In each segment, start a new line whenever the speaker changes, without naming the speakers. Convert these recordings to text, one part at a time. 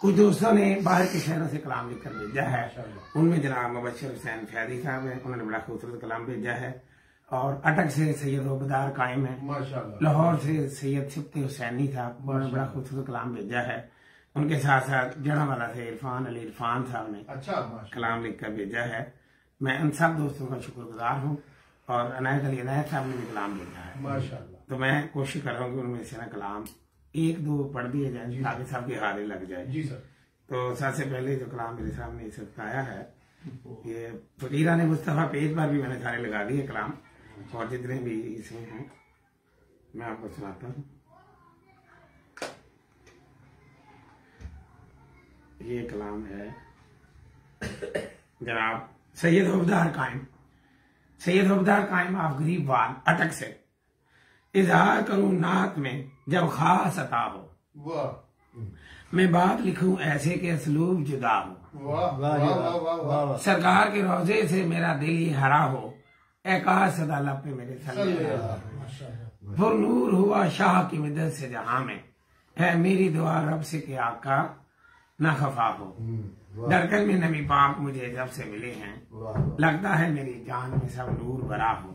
कुछ दोस्तों ने बाहर के शहरों से कलाम लिखकर भेजा है। उनमें जनाब मुबशर हुसैन फैदी साहब है उन्होंने बड़ा खूबसूरत कलाम भेजा है। और अटक से सैयद ओबदार कायम है। लाहौर से सैयद सिप्ती हुसैनी साहब उन्होंने बड़ा खूबसूरत कलाम भेजा है। उनके साथ साथ जड़ा वाला से इरफान अली इरफान साहब ने
अच्छा
कलाम लिखकर भेजा है। मैं उन सब दोस्तों का शुक्रगुजार हूँ और अनायत अली अनायत साहब ने भी कलाम भेजा है। तो मैं कोशिश कर रहा हूँ कि उनमें से ना कलाम एक दो पढ़ दिए जाए ताकि सबके हारे लग जाए।
जी सर।
तो सबसे पहले जो कलाम मेरे सामने इस वक्त आया है ये फकीरा ने मुस्तफ़ा पेज पर भी मैंने सारे लगा दिए कलाम और जितने भी इसमें हैं मैं आपको सुनाता हूँ। ये कलाम है जनाब सैयद हबदार कायम। सैयद हबदार कायम आप गरीब वाल अटक से। इजहार करूँ नात में जब खास अता हो। मैं बात लिखूं ऐसे के असलूब जुदा हो।
वाह वाह वाह वाह वाह
सरकार के रोज़े से मेरा दिल ही हरा हो एकाश सदा लब पे मेरे वो नूर हुआ शाह की मदद से जहाँ में। है मेरी दुआ रब से कि आका न खफा हो। दरकन में नबी पाक मुझे जब से मिले हैं लगता है मेरी जान में सब नूर भरा हो।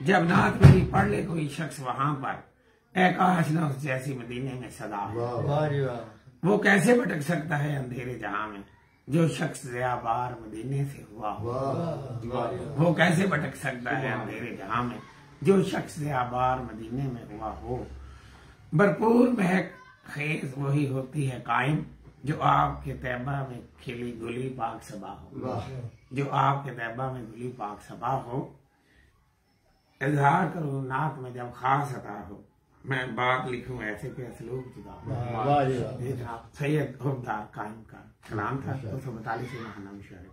जब नात मेरी पढ़ ले कोई शख्स वहाँ पर ए काश न उस जैसी मदीने में सदा हो। वो कैसे भटक सकता है अंधेरे जहाँ में जो शख्स बार मदीने से हुआ हो? वो कैसे भटक सकता है अंधेरे जहाँ में जो शख्स बार मदीने में हुआ हो? भरपूर महक खेज वही होती है कायम जो आपके तैबा में खिली गुली पाक सबा हो। जो आपके तैबा में गुली पाक सबा हो इजहार करूँ नात में जब खास अता हो मैं बात लिखूं ऐसे के असलूब जुदा सैयद हुबदार कायम का कलाम था दो सौ बतालीस महानाम शहर